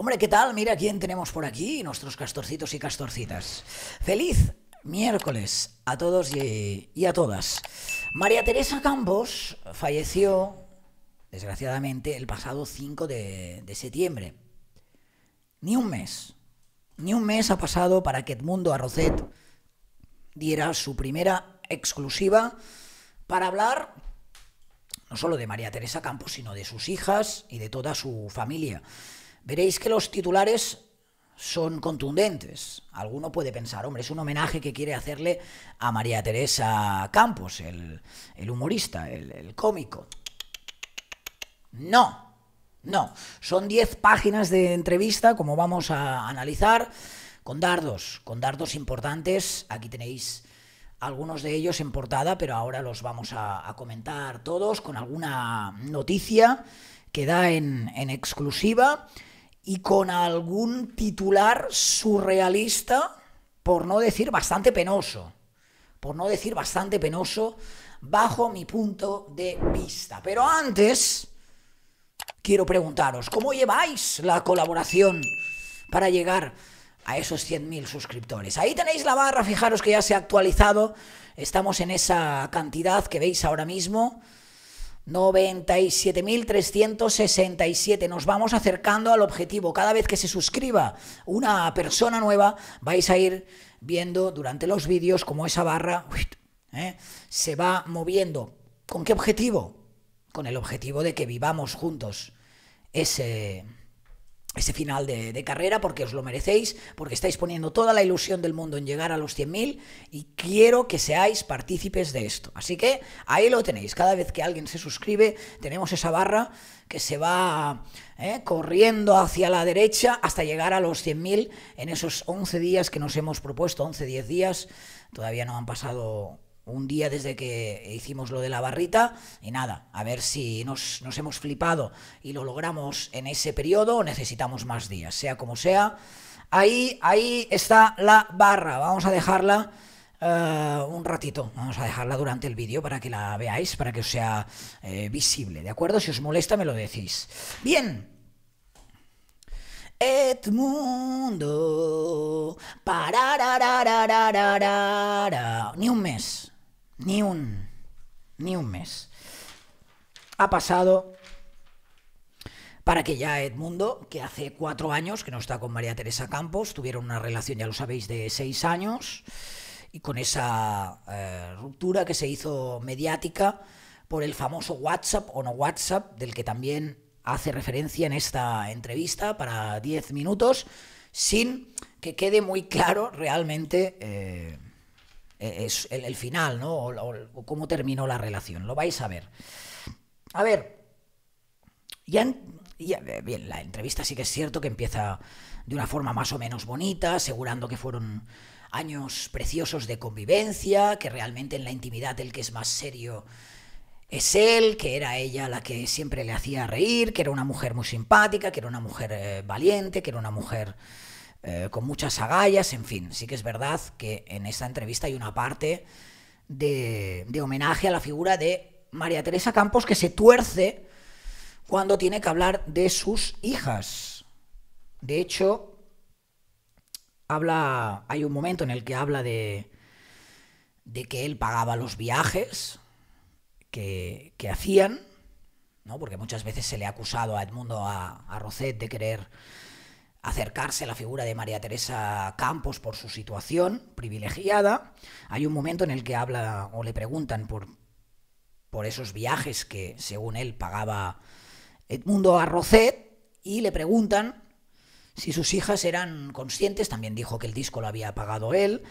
Hombre, ¿qué tal? Mira quién tenemos por aquí, nuestros castorcitos y castorcitas. Feliz miércoles a todos y, a todas. María Teresa Campos falleció, desgraciadamente, el pasado 5 de, de septiembre. Ni un mes, ni un mes ha pasado para que Edmundo Arrocet diera su primera exclusiva para hablar no solo de María Teresa Campos, sino de sus hijas y de toda su familia. Veréis que los titulares son contundentes. Alguno puede pensar, hombre, es un homenaje que quiere hacerle a María Teresa Campos, el, el humorista, el, cómico. No, no, son 10 páginas de entrevista, como vamos a analizar, con dardos, con dardos importantes. Aquí tenéis algunos de ellos en portada, pero ahora los vamos a, comentar todos con alguna noticia que da en, exclusiva y con algún titular surrealista, por no decir bastante penoso, por no decir bastante penoso, bajo mi punto de vista. Pero antes, quiero preguntaros, ¿cómo lleváis la colaboración para llegar a esos 100.000 suscriptores. Ahí tenéis la barra, fijaros que ya se ha actualizado, estamos en esa cantidad que veis ahora mismo, 97.367, nos vamos acercando al objetivo, cada vez que se suscriba una persona nueva, vais a ir viendo durante los vídeos cómo esa barra ¿eh? se va moviendo. ¿Con qué objetivo? Con el objetivo de que vivamos juntos ese ese final de, carrera porque os lo merecéis, porque estáis poniendo toda la ilusión del mundo en llegar a los 100.000 y quiero que seáis partícipes de esto. Así que ahí lo tenéis. Cada vez que alguien se suscribe, tenemos esa barra que se va eh, corriendo hacia la derecha hasta llegar a los 100.000 en esos 11 días que nos hemos propuesto, 11, 10 días. Todavía no han pasado un día desde que hicimos lo de la barrita y nada, a ver si nos, nos, hemos flipado y lo logramos en ese periodo o necesitamos más días, sea como sea. Ahí, ahí está la barra, vamos a dejarla uh, un ratito, vamos a dejarla durante el vídeo para que la veáis, para que os sea eh, visible, ¿de acuerdo? Si os molesta me lo decís. Bien. Edmundo. Ni un mes, ni un, ni un mes. Ha pasado para que ya Edmundo, que hace cuatro años que no está con María Teresa Campos, tuvieron una relación, ya lo sabéis, de seis años, y con esa eh, ruptura que se hizo mediática por el famoso WhatsApp o no WhatsApp, del que también hace referencia en esta entrevista para 10 minutos, sin que quede muy claro realmente eh, es el, final, ¿no? O, cómo terminó la relación. Lo vais a ver. A ver, ya, ya, bien, la entrevista sí que es cierto que empieza de una forma más o menos bonita, asegurando que fueron años preciosos de convivencia, que realmente en la intimidad el que es más serio es él, que era ella la que siempre le hacía reír, que era una mujer muy simpática, que era una mujer eh, valiente, que era una mujer eh, con muchas agallas, en fin, sí que es verdad que en esta entrevista hay una parte de, de, homenaje a la figura de María Teresa Campos que se tuerce cuando tiene que hablar de sus hijas. De hecho, habla, hay un momento en el que habla de, de que él pagaba los viajes, que, que, hacían, ¿no? porque muchas veces se le ha acusado a Edmundo, a, a Rocet, de querer acercarse a la figura de María Teresa Campos por su situación privilegiada. Hay un momento en el que habla o le preguntan por, por esos viajes que, según él, pagaba Edmundo a Rocet y le preguntan si sus hijas eran conscientes, también dijo que el disco lo había pagado él,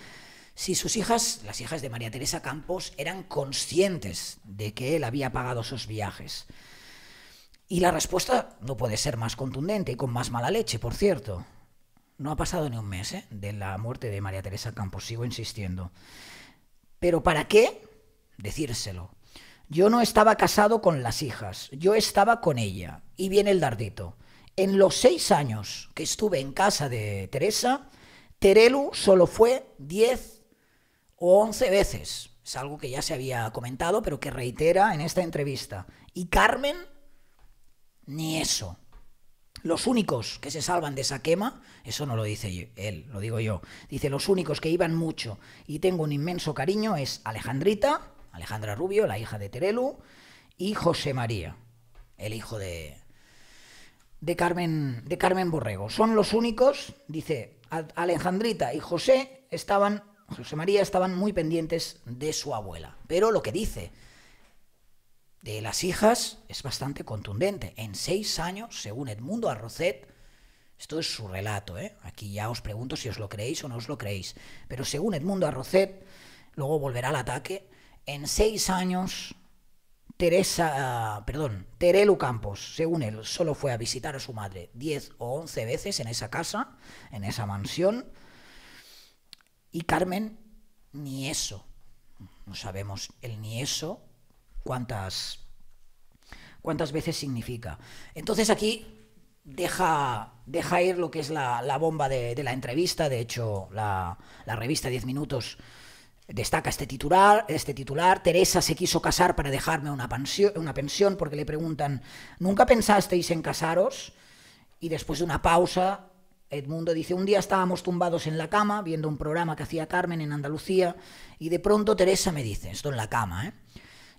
si sus hijas, las hijas de María Teresa Campos, eran conscientes de que él había pagado esos viajes. Y la respuesta no puede ser más contundente y con más mala leche, por cierto. No ha pasado ni un mes ¿eh? de la muerte de María Teresa Campos, sigo insistiendo. Pero ¿para qué? Decírselo. Yo no estaba casado con las hijas, yo estaba con ella. Y viene el dardito. En los seis años que estuve en casa de Teresa, Terelu solo fue diez o 11 veces. Es algo que ya se había comentado, pero que reitera en esta entrevista. Y Carmen, ni eso. Los únicos que se salvan de esa quema, eso no lo dice él, lo digo yo, dice los únicos que iban mucho y tengo un inmenso cariño es Alejandrita, Alejandra Rubio, la hija de Terelu, y José María, el hijo de, de, Carmen, de Carmen Borrego. Son los únicos, dice Alejandrita y José estaban, José María estaban muy pendientes de su abuela. Pero lo que dice de las hijas es bastante contundente. En seis años, según Edmundo Arrocet, esto es su relato, ¿eh? aquí ya os pregunto si os lo creéis o no os lo creéis, pero según Edmundo Arrocet, luego volverá al ataque, en seis años Teresa, perdón, Terelu Campos, según él, solo fue a visitar a su madre diez o once veces en esa casa, en esa mansión, y Carmen ni eso. No sabemos el ni eso cuántas, cuántas veces significa. Entonces aquí deja, deja ir lo que es la, bomba de, la entrevista. De hecho, la, revista 10 minutos destaca este titular, este titular. Teresa se quiso casar para dejarme una pensión, una pensión porque le preguntan, ¿nunca pensasteis en casaros? Y después de una pausa, Edmundo dice, un día estábamos tumbados en la cama viendo un programa que hacía Carmen en Andalucía y de pronto Teresa me dice, esto en la cama, ¿eh?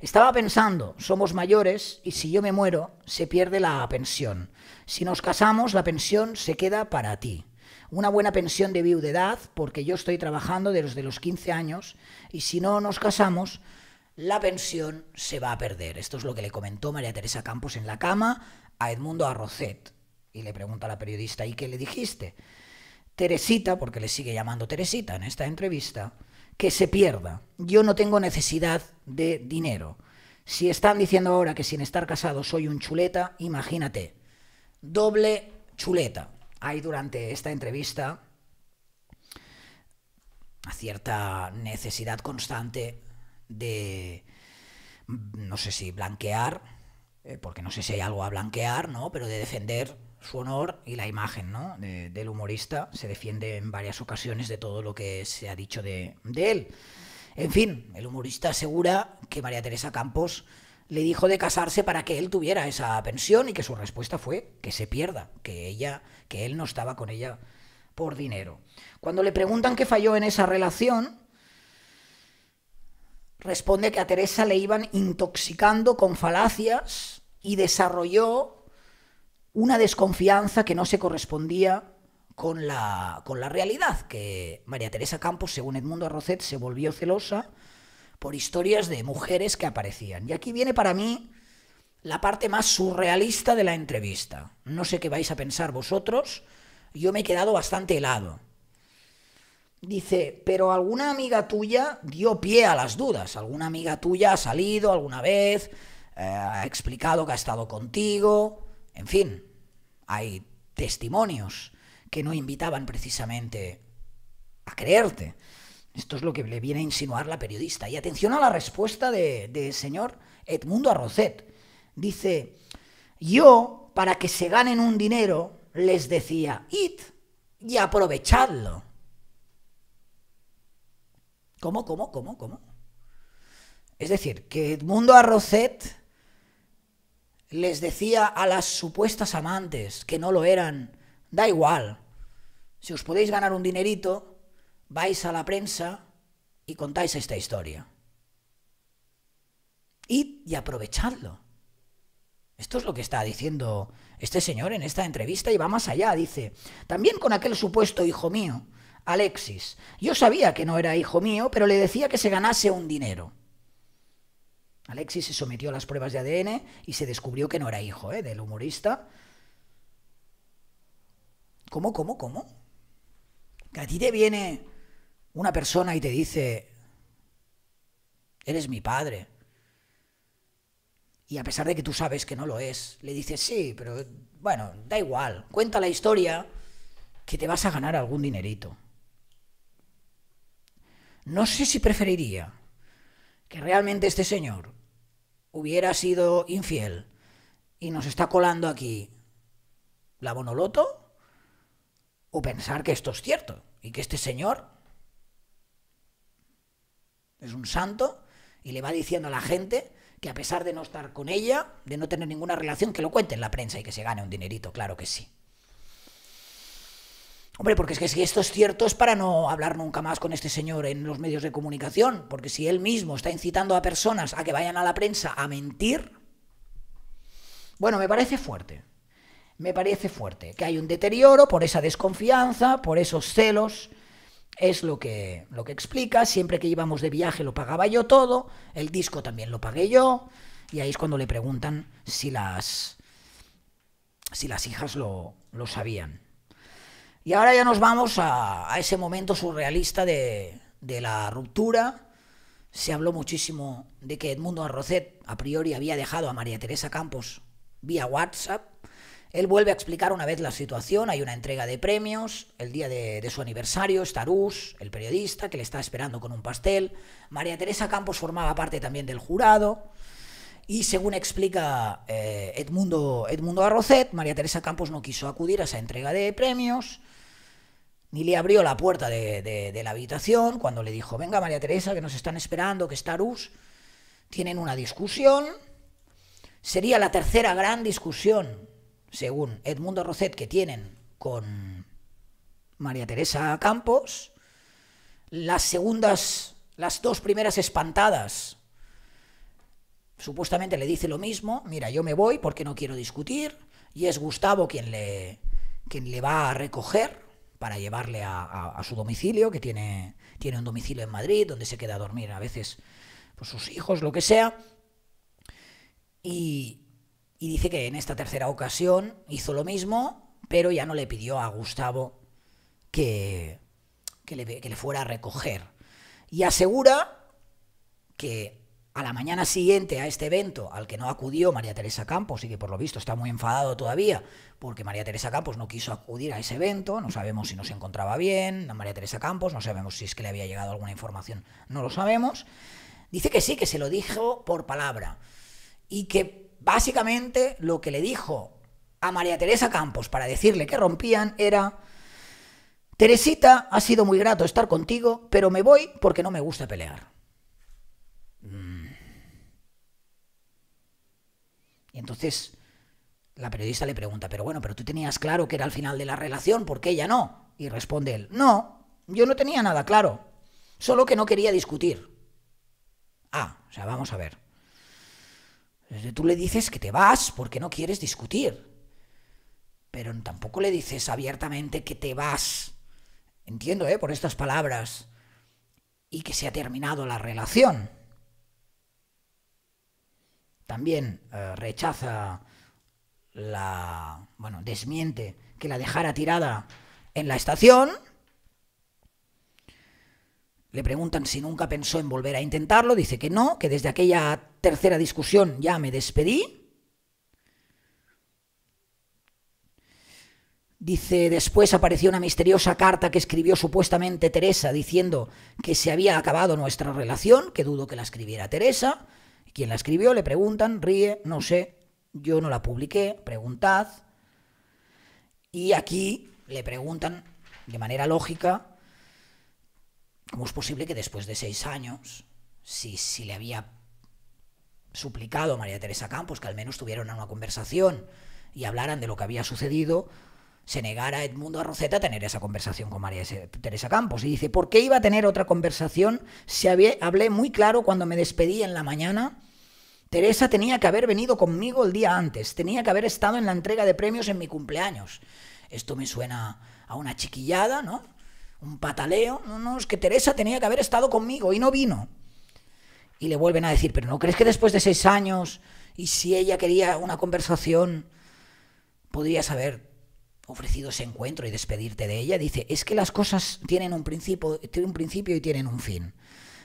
Estaba pensando, somos mayores y si yo me muero, se pierde la pensión. Si nos casamos, la pensión se queda para ti. Una buena pensión de viudedad, porque yo estoy trabajando desde los 15 años y si no nos casamos, la pensión se va a perder. Esto es lo que le comentó María Teresa Campos en la cama a Edmundo Arrocet. Y le pregunta a la periodista, ¿y qué le dijiste? Teresita, porque le sigue llamando Teresita en esta entrevista, que se pierda. Yo no tengo necesidad de dinero. Si están diciendo ahora que sin estar casado soy un chuleta, imagínate. Doble chuleta. Hay durante esta entrevista cierta necesidad constante de, no sé si blanquear, eh, porque no sé si hay algo a blanquear, ¿no? Pero de defender su honor y la imagen ¿no? del humorista. Se defiende en varias ocasiones de todo lo que se ha dicho de, él. En fin, el humorista asegura que María Teresa Campos le dijo de casarse para que él tuviera esa pensión y que su respuesta fue que se pierda, que ella, que él no estaba con ella por dinero. Cuando le preguntan qué falló en esa relación, responde que a Teresa le iban intoxicando con falacias y desarrolló una desconfianza que no se correspondía con la, con la realidad, que María Teresa Campos, según Edmundo Arrocet, se volvió celosa por historias de mujeres que aparecían. Y aquí viene para mí la parte más surrealista de la entrevista. No sé qué vais a pensar vosotros, yo me he quedado bastante helado. Dice, pero alguna amiga tuya dio pie a las dudas, alguna amiga tuya ha salido alguna vez, eh, ha explicado que ha estado contigo, en fin, hay testimonios que no invitaban precisamente a creerte. Esto es lo que le viene a insinuar la periodista. Y atención a la respuesta del de señor Edmundo Arrocet. Dice, yo, para que se ganen un dinero, les decía, id y aprovechadlo. ¿Cómo, cómo, cómo, cómo? Es decir, que Edmundo Arrocet les decía a las supuestas amantes que no lo eran, da igual, si os podéis ganar un dinerito, vais a la prensa y contáis esta historia. Id y aprovechadlo. Esto es lo que está diciendo este señor en esta entrevista y va más allá. Dice, también con aquel supuesto hijo mío, Alexis. Yo sabía que no era hijo mío, pero le decía que se ganase un dinero. Alexis se sometió a las pruebas de ADN y se descubrió que no era hijo ¿eh? del humorista. ¿Cómo, cómo, cómo? Que a ti te viene una persona y te dice, eres mi padre. Y a pesar de que tú sabes que no lo es, le dices, sí, pero bueno, da igual, cuenta la historia que te vas a ganar algún dinerito. No sé si preferiría que realmente este señor hubiera sido infiel y nos está colando aquí la bonoloto, o pensar que esto es cierto y que este señor es un santo y le va diciendo a la gente que a pesar de no estar con ella, de no tener ninguna relación, que lo cuente en la prensa y que se gane un dinerito, claro que sí. Hombre, porque es que si esto es cierto es para no hablar nunca más con este señor en los medios de comunicación, porque si él mismo está incitando a personas a que vayan a la prensa a mentir, bueno, me parece fuerte. Me parece fuerte que hay un deterioro por esa desconfianza, por esos celos. Es lo que, lo que explica. Siempre que íbamos de viaje lo pagaba yo todo. El disco también lo pagué yo. Y ahí es cuando le preguntan si las, si las hijas lo, lo sabían. Y ahora ya nos vamos a, ese momento surrealista de, la ruptura. Se habló muchísimo de que Edmundo Arrocet a priori había dejado a María Teresa Campos vía WhatsApp. Él vuelve a explicar una vez la situación, hay una entrega de premios, el día de, de su aniversario, Starús, el periodista, que le está esperando con un pastel. María Teresa Campos formaba parte también del jurado. Y según explica eh, Edmundo, Edmundo Arrocet, María Teresa Campos no quiso acudir a esa entrega de premios ni le abrió la puerta de, de, la habitación cuando le dijo, venga María Teresa, que nos están esperando, que está. Tienen una discusión. Sería la tercera gran discusión, según Edmundo Rocet, que tienen con María Teresa Campos. Las segundas, las dos primeras espantadas, supuestamente le dice lo mismo, mira, yo me voy porque no quiero discutir, y es Gustavo quien le, quien le va a recoger para llevarle a, su domicilio, que tiene, tiene un domicilio en Madrid, donde se queda a dormir a veces pues, sus hijos, lo que sea. Y, y, dice que en esta tercera ocasión hizo lo mismo, pero ya no le pidió a Gustavo que, que, le, que le fuera a recoger. Y asegura que a la mañana siguiente a este evento al que no acudió María Teresa Campos y que por lo visto está muy enfadado todavía porque María Teresa Campos no quiso acudir a ese evento, no sabemos si no se encontraba bien, a María Teresa Campos, no sabemos si es que le había llegado alguna información, no lo sabemos. Dice que sí, que se lo dijo por palabra y que básicamente lo que le dijo a María Teresa Campos para decirle que rompían era, Teresita, ha sido muy grato estar contigo, pero me voy porque no me gusta pelear. Y entonces la periodista le pregunta, pero bueno, pero tú tenías claro que era el final de la relación, ¿por qué ella no? Y responde él, no, yo no tenía nada claro, solo que no quería discutir. Ah, o sea, vamos a ver. Tú le dices que te vas porque no quieres discutir, pero tampoco le dices abiertamente que te vas. Entiendo, ¿eh? Por estas palabras. Y que se ha terminado la relación también eh, rechaza la, bueno, desmiente que la dejara tirada en la estación. Le preguntan si nunca pensó en volver a intentarlo, dice que no, que desde aquella tercera discusión ya me despedí. Dice, después apareció una misteriosa carta que escribió supuestamente Teresa diciendo que se había acabado nuestra relación, que dudo que la escribiera Teresa. Quien la escribió le preguntan, ríe, no sé, yo no la publiqué, preguntad. Y aquí le preguntan de manera lógica cómo es posible que después de seis años, si, si le había suplicado a María Teresa Campos que al menos tuvieran una conversación y hablaran de lo que había sucedido, se negara Edmundo Arroceta a tener esa conversación con María Teresa Campos. Y dice, ¿por qué iba a tener otra conversación si hablé muy claro cuando me despedí en la mañana? Teresa tenía que haber venido conmigo el día antes, tenía que haber estado en la entrega de premios en mi cumpleaños. Esto me suena a una chiquillada, ¿no? Un pataleo. No, no, es que Teresa tenía que haber estado conmigo y no vino. Y le vuelven a decir, pero ¿no crees que después de seis años y si ella quería una conversación, podrías haber ofrecido ese encuentro y despedirte de ella, dice, es que las cosas tienen un principio, tienen un principio y tienen un fin.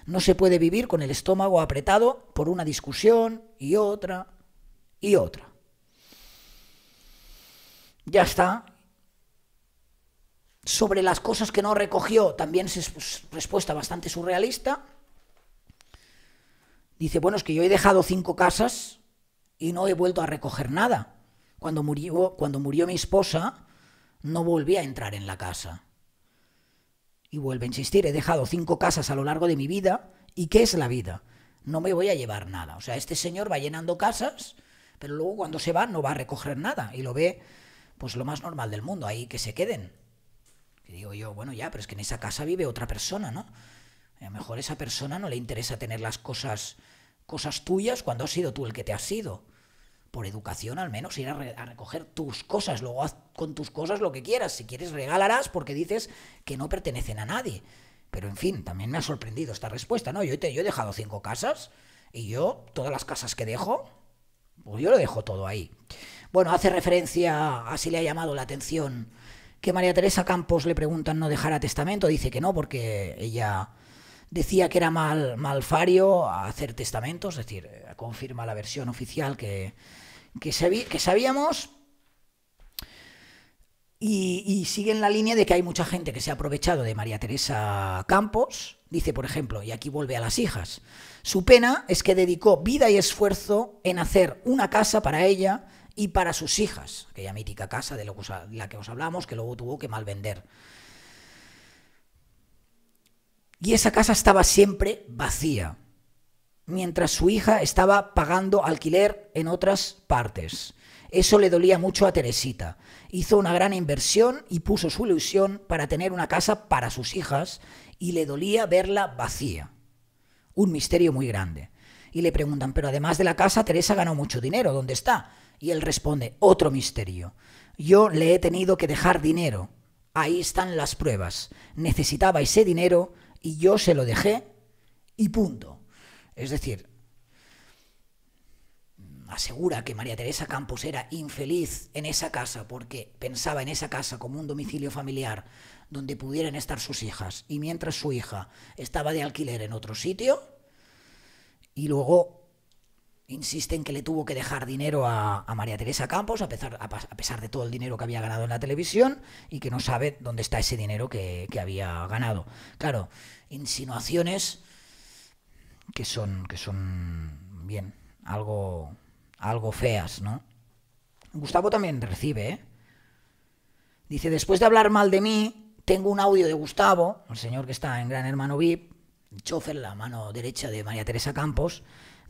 No se puede vivir con el estómago apretado por una discusión y otra y otra. Ya está. Sobre las cosas que no recogió, también es respuesta bastante surrealista. Dice, bueno, es que yo he dejado cinco casas y no he vuelto a recoger nada. Cuando murió, cuando murió mi esposa, no volví a entrar en la casa. Y vuelve a insistir, he dejado cinco casas a lo largo de mi vida. ¿Y qué es la vida? no me voy a llevar nada. O sea, este señor va llenando casas, pero luego cuando se va no va a recoger nada y lo ve pues lo más normal del mundo, ahí que se queden. Y digo yo, bueno, ya, pero es que en esa casa vive otra persona, ¿no? A lo mejor a esa persona no le interesa tener las cosas, cosas tuyas cuando has sido tú el que te has sido. Por educación al menos, ir a, recoger tus cosas, luego haz con tus cosas lo que quieras. Si quieres regalarás porque dices que no pertenecen a nadie. Pero en fin, también me ha sorprendido esta respuesta, ¿no? Yo, te, yo he dejado cinco casas y yo, todas las casas que dejo, pues yo lo dejo todo ahí. Bueno, hace referencia, así le ha llamado la atención, que María Teresa Campos le preguntan no dejara testamento, dice que no, porque ella decía que era mal, malfario hacer testamentos, es decir, confirma la versión oficial que, que, que sabíamos, y, y, sigue en la línea de que hay mucha gente que se ha aprovechado de María Teresa Campos. Dice, por ejemplo, y aquí vuelve a las hijas, su pena es que dedicó vida y esfuerzo en hacer una casa para ella y para sus hijas, aquella mítica casa de la que os hablamos, que luego tuvo que malvender. Y esa casa estaba siempre vacía, mientras su hija estaba pagando alquiler en otras partes. Eso le dolía mucho a Teresita. Hizo una gran inversión y puso su ilusión para tener una casa para sus hijas y le dolía verla vacía. Un misterio muy grande. Y le preguntan, pero además de la casa, Teresa ganó mucho dinero, ¿dónde está? Y él responde, otro misterio. Yo le he tenido que dejar dinero. Ahí están las pruebas. Necesitaba ese dinero y yo se lo dejé y punto. Es decir, asegura que María Teresa Campos era infeliz en esa casa porque pensaba en esa casa como un domicilio familiar donde pudieran estar sus hijas y mientras su hija estaba de alquiler en otro sitio y luego insiste en que le tuvo que dejar dinero a, María Teresa Campos a pesar, a, a pesar, de todo el dinero que había ganado en la televisión y que no sabe dónde está ese dinero que, que había ganado. Claro, insinuaciones que son, que son bien, algo algo feas, ¿no? Gustavo también recibe, ¿eh? Dice, después de hablar mal de mí, tengo un audio de Gustavo, el señor que está en Gran Hermano VIP, el chofer, la mano derecha de María Teresa Campos,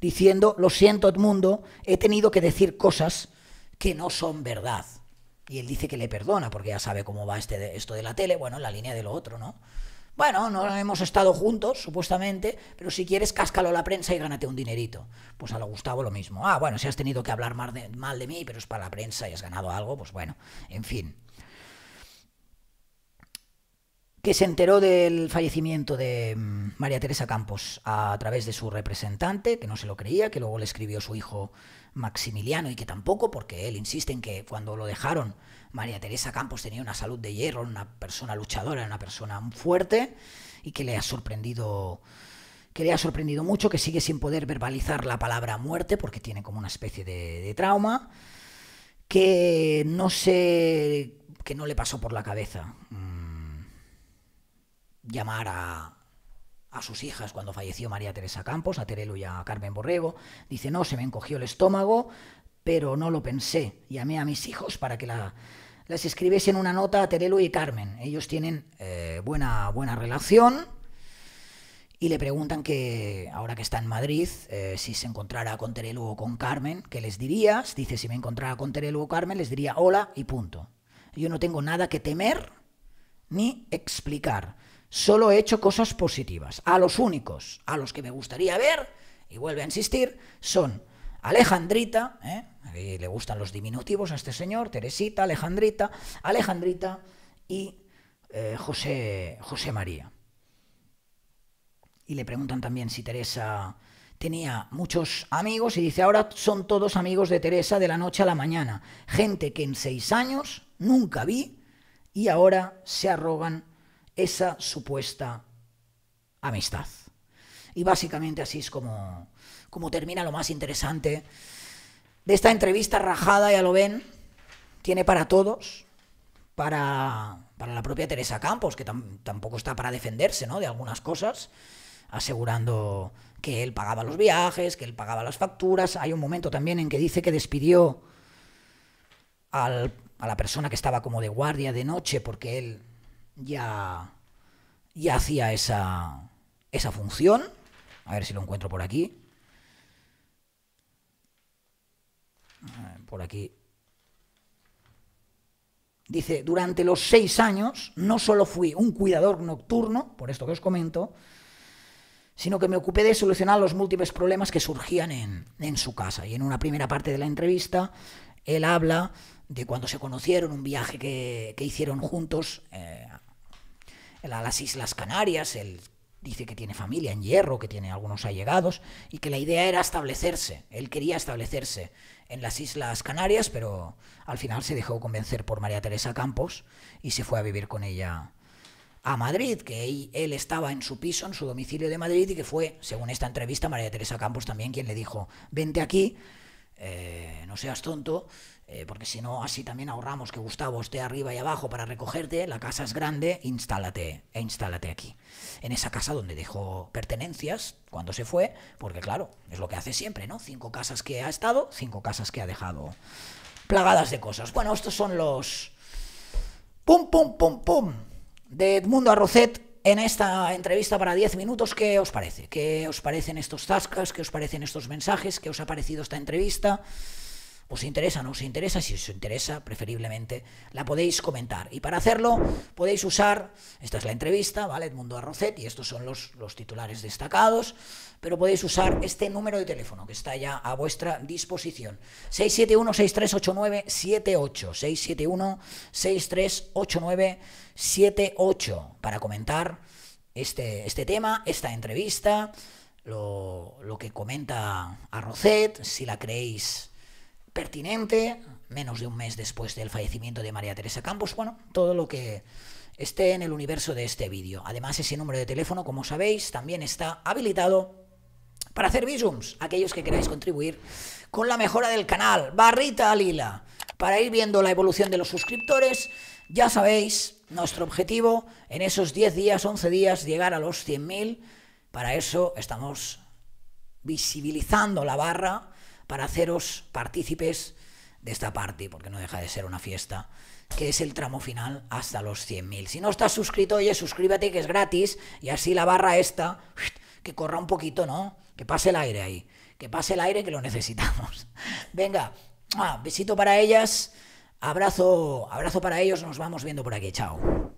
diciendo, lo siento Edmundo, he tenido que decir cosas que no son verdad. Y él dice que le perdona, porque ya sabe cómo va este esto de la tele, bueno, en la línea de lo otro, ¿no? Bueno, no hemos estado juntos, supuestamente, pero si quieres, cáscalo a la prensa y gánate un dinerito. Pues a lo Gustavo lo mismo. Ah, bueno, si has tenido que hablar mal de, mal de mí, pero es para la prensa y has ganado algo, pues bueno, en fin. Que se enteró del fallecimiento de mm, María Teresa Campos a través de su representante, que no se lo creía, que luego le escribió su hijo Maximiliano y que tampoco, porque él insiste en que cuando lo dejaron María Teresa Campos tenía una salud de hierro, una persona luchadora, una persona fuerte y que le ha sorprendido que le ha sorprendido mucho, que sigue sin poder verbalizar la palabra muerte porque tiene como una especie de, trauma, que no sé, que no le pasó por la cabeza mmm, llamar a, a sus hijas cuando falleció María Teresa Campos, a Terelu y a Carmen Borrego. Dice, no, se me encogió el estómago, pero no lo pensé. Llamé a mis hijos para que la, les escribiesen una nota a Terelu y Carmen. Ellos tienen eh, buena, buena relación y le preguntan que, ahora que está en Madrid, eh, si se encontrara con Terelu o con Carmen, ¿qué les dirías? Dice, si me encontrara con Terelu o Carmen, les diría hola y punto. Yo no tengo nada que temer ni explicar. Solo he hecho cosas positivas. A los únicos a los que me gustaría ver, y vuelve a insistir, son Alejandrita, ¿eh? le gustan los diminutivos a este señor, Teresita, Alejandrita, Alejandrita y eh, José, José María. Y le preguntan también si Teresa tenía muchos amigos y dice, ahora son todos amigos de Teresa de la noche a la mañana. Gente que en seis años nunca vi y ahora se arrogan esa supuesta amistad. Y básicamente así es como, como termina lo más interesante de esta entrevista rajada, ya lo ven, tiene para todos, para, para la propia Teresa Campos, que tam, tampoco está para defenderse ¿no? de algunas cosas, asegurando que él pagaba los viajes, que él pagaba las facturas. Hay un momento también en que dice que despidió al, a la persona que estaba como de guardia de noche porque él ya, ya hacía esa, esa función. A ver si lo encuentro por aquí. Por aquí. Dice, durante los seis años no solo fui un cuidador nocturno, por esto que os comento, sino que me ocupé de solucionar los múltiples problemas que surgían en, en su casa. Y en una primera parte de la entrevista, él habla de cuando se conocieron, un viaje que, hicieron juntos eh, a las Islas Canarias, él dice que tiene familia en Hierro, que tiene algunos allegados, y que la idea era establecerse, él quería establecerse en las Islas Canarias, pero al final se dejó convencer por María Teresa Campos y se fue a vivir con ella a Madrid, que él estaba en su piso, en su domicilio de Madrid, y que fue, según esta entrevista, María Teresa Campos también quien le dijo, vente aquí, eh, no seas tonto, eh, porque si no, así también ahorramos que Gustavo esté arriba y abajo para recogerte, la casa es grande, instálate, e instálate aquí, en esa casa donde dejó pertenencias cuando se fue, porque claro, es lo que hace siempre, ¿no? Cinco casas que ha estado, cinco casas que ha dejado plagadas de cosas. Bueno, estos son los... ¡Pum, pum, pum, pum! de Edmundo Arrocet en esta entrevista para 10 minutos. ¿Qué os parece? ¿Qué os parecen estos tascas? ¿Qué os parecen estos mensajes? ¿Qué os ha parecido esta entrevista? ¿Os interesa o no os interesa? Si os interesa, preferiblemente la podéis comentar. Y para hacerlo podéis usar, esta es la entrevista, ¿vale? Edmundo Arrocet, y estos son los, los titulares destacados, pero podéis usar este número de teléfono que está ya a vuestra disposición. 671-6389-78. 671-6389-78 para comentar este, este tema, esta entrevista, lo, lo que comenta Arrocet, si la creéis pertinente, menos de un mes después del fallecimiento de María Teresa Campos, bueno, todo lo que esté en el universo de este vídeo. Además, ese número de teléfono, como sabéis, también está habilitado para hacer visums, aquellos que queráis contribuir con la mejora del canal, barrita lila, para ir viendo la evolución de los suscriptores, ya sabéis, nuestro objetivo en esos 10 días, 11 días, llegar a los 100.000, para eso estamos visibilizando la barra, para haceros partícipes de esta parte, porque no deja de ser una fiesta, que es el tramo final hasta los 100.000. Si no estás suscrito, oye, suscríbete, que es gratis, y así la barra esta, que corra un poquito, ¿no? Que pase el aire ahí, que pase el aire que lo necesitamos. Venga, besito para ellas, abrazo, abrazo para ellos, nos vamos viendo por aquí, chao.